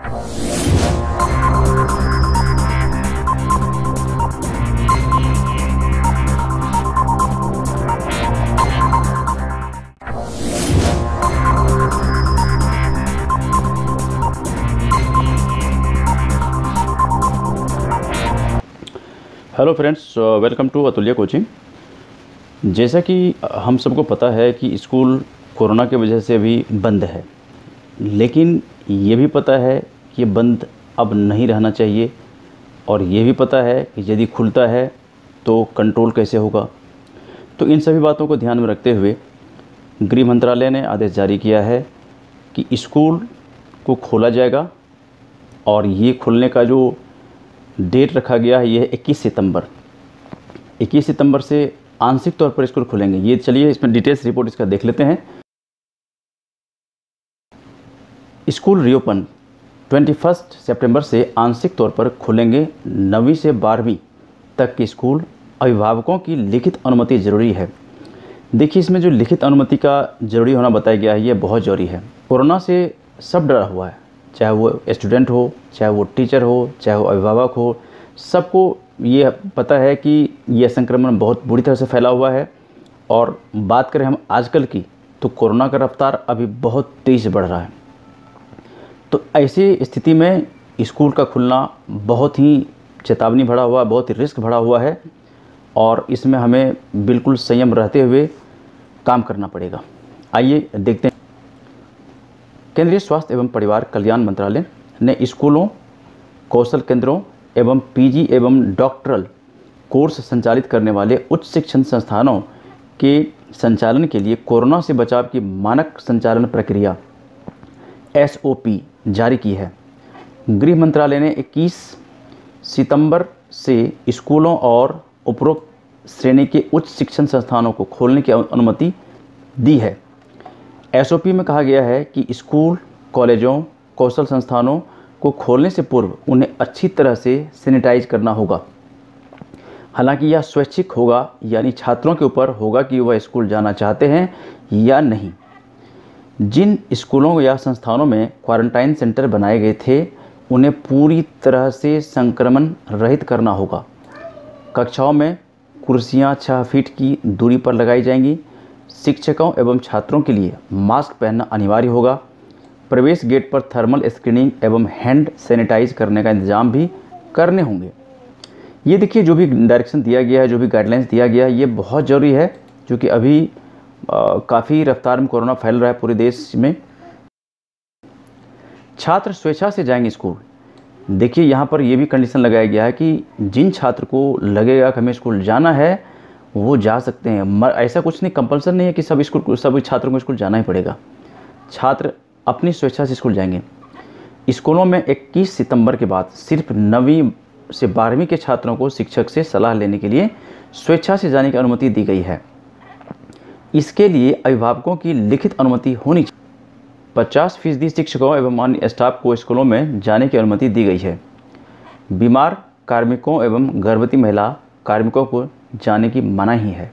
Hello friends welcome to Atulya coaching जैसा कि हम सबको पता है कि स्कूल कोरोना की वजह से अभी बंद है, लेकिन ये भी पता है कि बंद अब नहीं रहना चाहिए। और ये भी पता है कि यदि खुलता है तो कंट्रोल कैसे होगा? तो इन सभी बातों को ध्यान में रखते हुए गृह मंत्रालय ने आदेश जारी किया है कि स्कूल को खोला जाएगा और ये खुलने का जो डेट रखा गया है ये है इक्कीस सितंबर। इक्कीस सितंबर से आंशिक तौर पर स्कूल खुलेंगे। ये चलिए इसमें डिटेल्स रिपोर्ट इसका देख लेते हैं। स्कूल रिओपन 21 सितंबर से आंशिक तौर पर खुलेंगे नवीं से बारहवीं तक के स्कूल। अभिभावकों की लिखित अनुमति ज़रूरी है। देखिए, इसमें जो लिखित अनुमति का ज़रूरी होना बताया गया है, ये बहुत ज़रूरी है। कोरोना से सब डरा हुआ है, चाहे वो स्टूडेंट हो, चाहे वो टीचर हो, चाहे वो अभिभावक हो। सबको ये पता है कि यह संक्रमण बहुत बुरी तरह से फैला हुआ है। और बात करें हम आजकल की तो कोरोना का रफ्तार अभी बहुत तेज़ बढ़ रहा है। तो ऐसी स्थिति में स्कूल का खुलना बहुत ही चेतावनी भरा हुआ, बहुत ही रिस्क भरा हुआ है और इसमें हमें बिल्कुल संयम रहते हुए काम करना पड़ेगा। आइए देखते हैं। केंद्रीय स्वास्थ्य एवं परिवार कल्याण मंत्रालय ने स्कूलों, कौशल केंद्रों एवं पीजी एवं डॉक्टरल कोर्स संचालित करने वाले उच्च शिक्षण संस्थानों के संचालन के लिए कोरोना से बचाव की मानक संचालन प्रक्रिया, एसओपी जारी की है। गृह मंत्रालय ने 21 सितंबर से स्कूलों और उपरोक्त श्रेणी के उच्च शिक्षण संस्थानों को खोलने की अनुमति दी है। एसओपी में कहा गया है कि स्कूल, कॉलेजों, कौशल संस्थानों को खोलने से पूर्व उन्हें अच्छी तरह से सैनिटाइज करना होगा। हालाँकि यह स्वैच्छिक होगा, यानी छात्रों के ऊपर होगा कि वह स्कूल जाना चाहते हैं या नहीं। जिन स्कूलों या संस्थानों में क्वारंटाइन सेंटर बनाए गए थे, उन्हें पूरी तरह से संक्रमण रहित करना होगा। कक्षाओं में कुर्सियाँ छः फीट की दूरी पर लगाई जाएँगी। शिक्षकों एवं छात्रों के लिए मास्क पहनना अनिवार्य होगा। प्रवेश गेट पर थर्मल स्क्रीनिंग एवं हैंड सैनिटाइज करने का इंतज़ाम भी करने होंगे। ये देखिए, जो भी डायरेक्शन दिया गया है, जो भी गाइडलाइंस दिया गया है, ये बहुत ज़रूरी है क्योंकि अभी काफ़ी रफ्तार में कोरोना फैल रहा है पूरे देश में। छात्र स्वेच्छा से जाएँगे स्कूल। देखिए, यहाँ पर यह भी कंडीशन लगाया गया है कि जिन छात्र को लगेगा कि हमें स्कूल जाना है, वो जा सकते हैं। ऐसा कुछ नहीं कंपल्सन नहीं है कि सब स्कूल सभी छात्रों को स्कूल जाना ही पड़ेगा। छात्र अपनी स्वेच्छा से स्कूल जाएँगे। स्कूलों में 21 सितंबर के बाद सिर्फ़ नवीं से बारहवीं के छात्रों को शिक्षक से सलाह लेने के लिए स्वेच्छा से जाने की अनुमति दी गई है। इसके लिए अभिभावकों की लिखित अनुमति होनी चाहिए। पचास फ़ीसदी शिक्षकों एवं अन्य स्टाफ को स्कूलों में जाने की अनुमति दी गई है। बीमार कार्मिकों एवं गर्भवती महिला कार्मिकों को जाने की मनाही है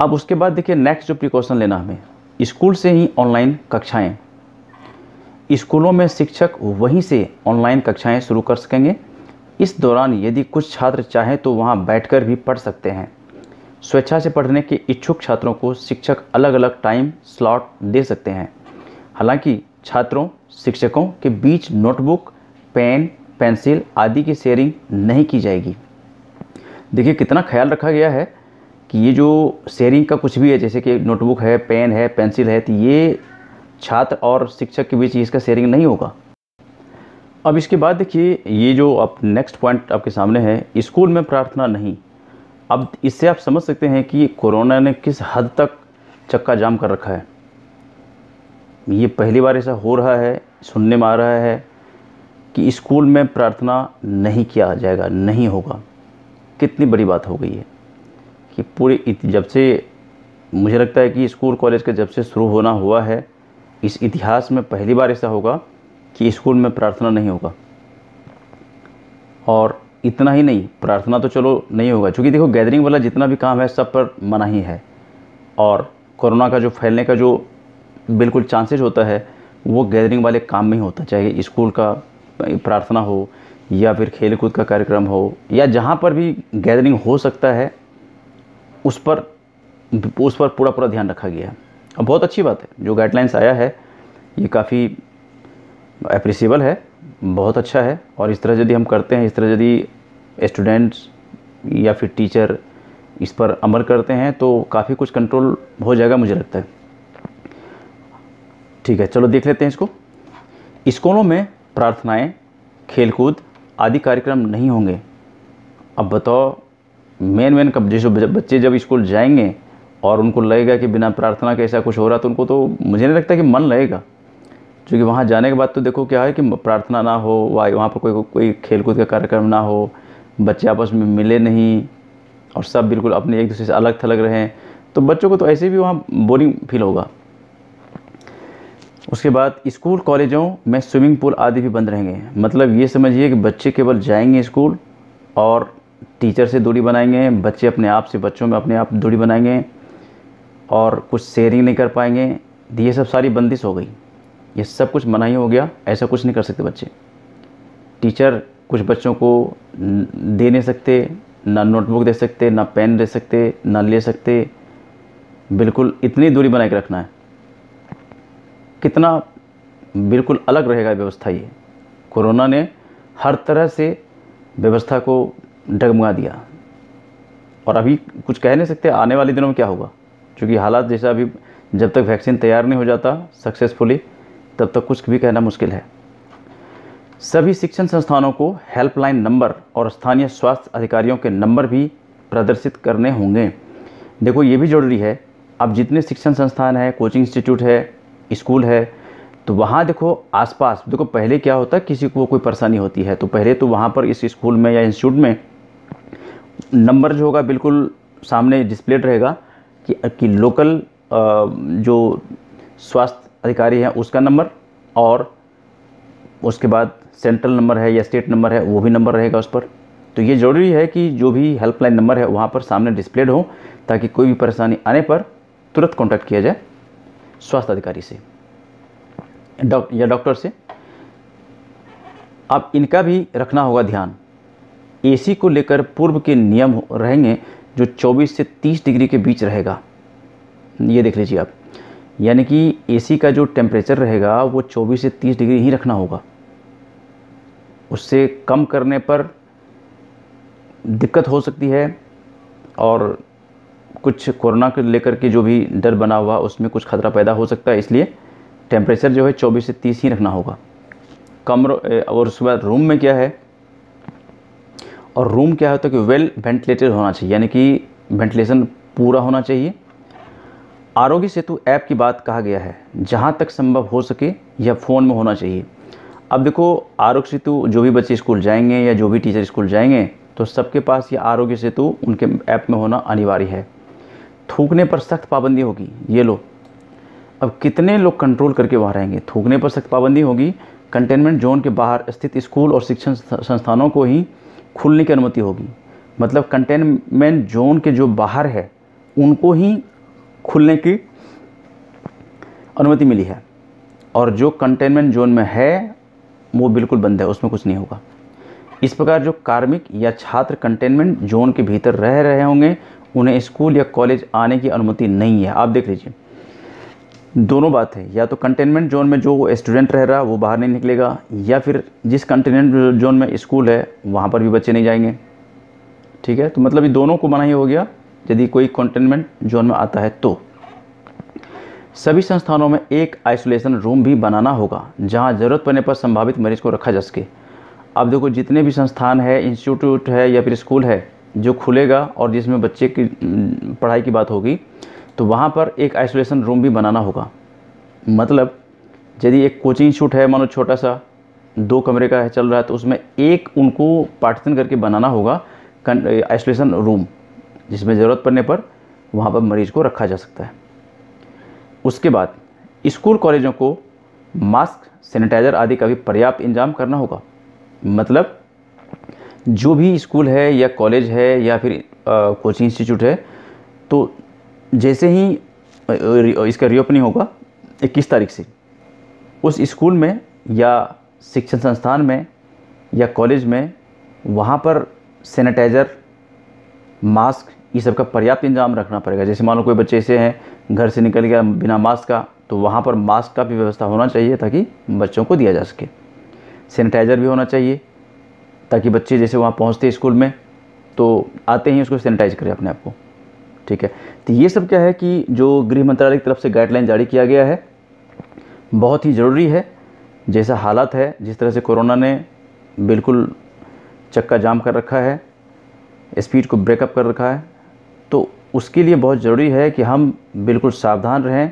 अब उसके बाद देखिए नेक्स्ट जो प्रिकॉशन लेना हमें। स्कूल से ही ऑनलाइन कक्षाएँ। स्कूलों में शिक्षक वहीं से ऑनलाइन कक्षाएँ शुरू कर सकेंगे। इस दौरान यदि कुछ छात्र चाहें तो वहाँ बैठकर भी पढ़ सकते हैं। स्वेच्छा से पढ़ने के इच्छुक छात्रों को शिक्षक अलग अलग टाइम स्लॉट दे सकते हैं। हालाँकि छात्रों, शिक्षकों के बीच नोटबुक पेन पेंसिल आदि की शेयरिंग नहीं की जाएगी। देखिए, कितना ख्याल रखा गया है कि ये जो शेयरिंग का कुछ भी है, जैसे कि नोटबुक है पेन है पेंसिल है तो ये छात्र और शिक्षक के बीच इसका शेयरिंग नहीं होगा। अब इसके बाद देखिए, ये जो आप नेक्स्ट पॉइंट आपके सामने है, स्कूल में प्रार्थना नहीं। अब इससे आप समझ सकते हैं कि कोरोना ने किस हद तक चक्का जाम कर रखा है। ये पहली बार ऐसा हो रहा है, सुनने में आ रहा है कि स्कूल में प्रार्थना नहीं किया जाएगा, नहीं होगा। कितनी बड़ी बात हो गई है कि पूरे जब से मुझे लगता है कि स्कूल कॉलेज का जब से शुरू होना हुआ है, इस इतिहास में पहली बार ऐसा होगा कि स्कूल में प्रार्थना नहीं होगा। और इतना ही नहीं, प्रार्थना तो चलो नहीं होगा। क्योंकि देखो गैदरिंग वाला जितना भी काम है, सब पर मना ही है। और कोरोना का जो फैलने का जो बिल्कुल चांसेस होता है, वो गैदरिंग वाले काम में ही होता चाहे स्कूल का प्रार्थना हो, या फिर खेल कूद का कार्यक्रम हो, या जहाँ पर भी गैदरिंग हो सकता है, उस पर उस पर पूरा पूरा ध्यान रखा गया है। और बहुत अच्छी बात है। जो गाइडलाइंस आया है, ये काफ़ी अप्रिसिएबल है। बहुत अच्छा है और इस तरह यदि हम करते हैं, इस तरह यदि स्टूडेंट्स या फिर टीचर इस पर अमल करते हैं तो काफ़ी कुछ कंट्रोल हो जाएगा मुझे लगता है। ठीक है, चलो देख लेते हैं इसको। स्कूलों में प्रार्थनाएँ, खेलकूद आदि कार्यक्रम नहीं होंगे। अब बताओ मेन मेन कब जैसे बच्चे जब स्कूल जाएँगे और उनको लगेगा कि बिना प्रार्थना के ऐसा कुछ हो रहा तो उनको तो मुझे नहीं लगता कि मन लगेगा। क्योंकि वहाँ जाने के बाद तो देखो क्या है कि प्रार्थना ना हो, वहाँ पर कोई कोई खेलकूद का कार्यक्रम ना हो, बच्चे आपस में मिले नहीं और सब बिल्कुल अपने एक दूसरे से अलग थलग रहें तो बच्चों को तो ऐसे भी वहाँ बोरिंग फील होगा। उसके बाद स्कूल, कॉलेजों में स्विमिंग पूल आदि भी बंद रहेंगे। मतलब ये समझिए कि बच्चे केवल जाएँगे स्कूल और टीचर से दूरी बनाएँगे, बच्चे अपने आप से बच्चों में अपने आप दूरी बनाएँगे और कुछ शेयरिंग नहीं कर पाएँगे, ये सब सारी बंदिश हो गई। ये सब कुछ मना ही हो गया, ऐसा कुछ नहीं कर सकते बच्चे। टीचर कुछ बच्चों को दे नहीं सकते, ना नोटबुक दे सकते, ना पेन दे सकते, ना ले सकते। बिल्कुल इतनी दूरी बना के रखना है। कितना बिल्कुल अलग रहेगा व्यवस्था ये। कोरोना ने हर तरह से व्यवस्था को डगमगा दिया। और अभी कुछ कह नहीं सकते, आने वाले दिनों में क्या होगा? क्योंकि हालात जैसा अभी जब तक वैक्सीन तैयार नहीं हो जाता सक्सेसफुली तब तक कुछ भी कहना मुश्किल है। सभी शिक्षण संस्थानों को हेल्पलाइन नंबर और स्थानीय स्वास्थ्य अधिकारियों के नंबर भी प्रदर्शित करने होंगे। देखो ये भी ज़रूरी है अब जितने शिक्षण संस्थान है कोचिंग इंस्टीट्यूट है स्कूल है तो वहाँ देखो आसपास देखो पहले क्या होता है किसी को कोई परेशानी होती है तो पहले तो वहाँ पर इस स्कूल में या इंस्टीट्यूट में नंबर जो होगा बिल्कुल सामने डिस्प्लेड रहेगा कि, कि लोकल जो स्वास्थ्य अधिकारी हैं उसका नंबर और उसके बाद सेंट्रल नंबर है या स्टेट नंबर है, वो भी नंबर रहेगा उस पर। तो ये ज़रूरी है कि जो भी हेल्पलाइन नंबर है वहाँ पर सामने डिस्प्लेड हो ताकि कोई भी परेशानी आने पर तुरंत कॉन्टैक्ट किया जाए स्वास्थ्य अधिकारी से। डॉक, या डॉक्टर से। आप इनका भी रखना होगा ध्यान। एसी को लेकर पूर्व के नियम रहेंगे जो 24 से 30 डिग्री के बीच रहेगा। ये देख लीजिए आप। यानी कि एसी का जो टेम्परेचर रहेगा, वो 24 से 30 डिग्री ही रखना होगा। उससे कम करने पर दिक्कत हो सकती है और कुछ कोरोना को लेकर के जो भी डर बना हुआ, उसमें कुछ खतरा पैदा हो सकता है। इसलिए टेम्परेचर जो है 24 से 30 ही रखना होगा। कमरों और उसके बाद रूम में क्या है? और रूम क्या होता है कि वेल वेंटिलेटेड होना चाहिए। यानी कि वेंटिलेशन पूरा होना चाहिए। आरोग्य सेतु ऐप की बात कहा गया है, जहाँ तक संभव हो सके यह फ़ोन में होना चाहिए। अब देखो, आरोग्य सेतु जो भी बच्चे स्कूल जाएँगे या जो भी टीचर स्कूल जाएँगे तो सबके पास ये आरोग्य सेतु उनके ऐप में होना अनिवार्य है। थूकने पर सख्त पाबंदी होगी, ये लो। अब कितने लोग कंट्रोल करके वहाँ रहेंगे? थूकने पर सख्त पाबंदी होगी कंटेनमेंट जोन के बाहर स्थित स्कूल और शिक्षण संस्थानों को ही खुलने की अनुमति होगी। मतलब कंटेनमेंट जोन के जो बाहर है, उनको ही खुलने की अनुमति मिली है। और जो कंटेनमेंट जोन में है, वो बिल्कुल बंद है, उसमें कुछ नहीं होगा। इस प्रकार जो कार्मिक या छात्र कंटेनमेंट जोन के भीतर रह रहे होंगे, उन्हें स्कूल या कॉलेज आने की अनुमति नहीं है। आप देख लीजिए। दोनों बात है, या तो कंटेनमेंट जोन में जो स्टूडेंट रह रहा, वो बाहर नहीं निकलेगा, या फिर जिस कंटेनमेंट जोन में स्कूल है, वहाँ पर भी बच्चे नहीं जाएँगे। ठीक है? तो मतलब ये दोनों को मना ही हो गया। यदि कोई कंटेनमेंट जोन में आता है तो। सभी संस्थानों में एक आइसोलेशन रूम भी बनाना होगा, जहाँ ज़रूरत पड़ने पर संभावित मरीज़ को रखा जा सके। अब देखो, जितने भी संस्थान है इंस्टीट्यूट है या फिर स्कूल है, जो खुलेगा और जिसमें बच्चे की पढ़ाई की बात होगी तो वहाँ पर एक आइसोलेशन रूम भी बनाना होगा। मतलब यदि एक कोचिंग इंस्टीट्यूट है, मानो छोटा सा, दो कमरे का है, चल रहा है तो उसमें एक उनको पार्टीशन करके बनाना होगा आइसोलेशन रूम जिसमें ज़रूरत पड़ने पर वहाँ पर मरीज़ को रखा जा सकता है। उसके बाद स्कूल कॉलेजों को मास्क, सैनिटाइज़र आदि का भी पर्याप्त इंतज़ाम करना होगा। मतलब जो भी स्कूल है या कॉलेज है या फिर कोचिंग इंस्टीट्यूट है तो जैसे ही इसका रीओपनिंग होगा इक्कीस तारीख से, उस स्कूल में या शिक्षण संस्थान में या कॉलेज में वहाँ पर सैनिटाइज़र मास्क, ये सब का पर्याप्त इंतज़ाम रखना पड़ेगा। जैसे मान लो कोई बच्चे ऐसे हैं घर से निकल गया बिना मास्क का तो वहाँ पर मास्क का भी व्यवस्था होना चाहिए ताकि बच्चों को दिया जा सके। सैनिटाइज़र भी होना चाहिए ताकि बच्चे जैसे वहाँ पहुँचते स्कूल में तो आते ही उसको सैनिटाइज करें अपने आप को। ठीक है? तो ये सब क्या है कि जो गृह मंत्रालय की तरफ़ से गाइडलाइन जारी किया गया है, बहुत ही ज़रूरी है। जैसा हालात है, जिस तरह से कोरोना ने बिल्कुल चक्का जाम कर रखा है स्पीड को ब्रेकअप कर रखा है तो उसके लिए बहुत ज़रूरी है कि हम बिल्कुल सावधान रहें।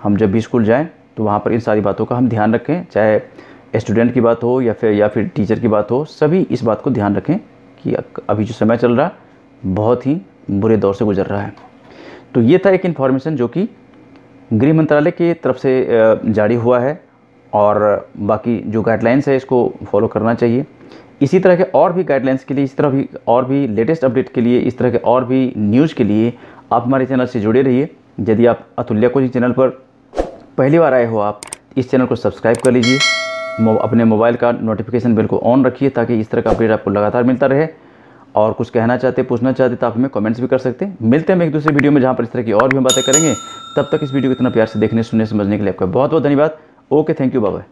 हम जब भी स्कूल जाएँ तो वहाँ पर इन सारी बातों का हम ध्यान रखें, चाहे स्टूडेंट की बात हो या फिर या फिर टीचर की बात हो, सभी इस बात को ध्यान रखें कि अभी जो समय चल रहा, बहुत ही बुरे दौर से गुजर रहा है। तो ये था एक इन्फॉर्मेशन जो कि गृह मंत्रालय की तरफ़ से जारी हुआ है और बाकी जो गाइडलाइंस है, इसको फॉलो करना चाहिए। इसी तरह के और भी गाइडलाइंस के लिए, इस तरह भी और भी लेटेस्ट अपडेट के लिए, इस तरह के और भी न्यूज़ के लिए आप हमारे चैनल से जुड़े रहिए। यदि आप अतुल्य कोचिंग चैनल पर पहली बार आए हो आप, इस चैनल को सब्सक्राइब कर लीजिए। अपने मोबाइल का नोटिफिकेशन बिल को ऑन रखिए ताकि इस तरह का अपडेट आपको लगातार मिलता रहे। और कुछ कहना चाहते, पूछना चाहते तो आप हमें कमेंट्स भी कर सकते हैं। मिलते हैं हम एक दूसरे वीडियो में जहाँ पर इस तरह की और भी हम बातें करेंगे। तब तक इस वीडियो को इतना प्यार से देखने, सुनने, समझने के लिए आपका बहुत बहुत धन्यवाद। Okay thank you Baba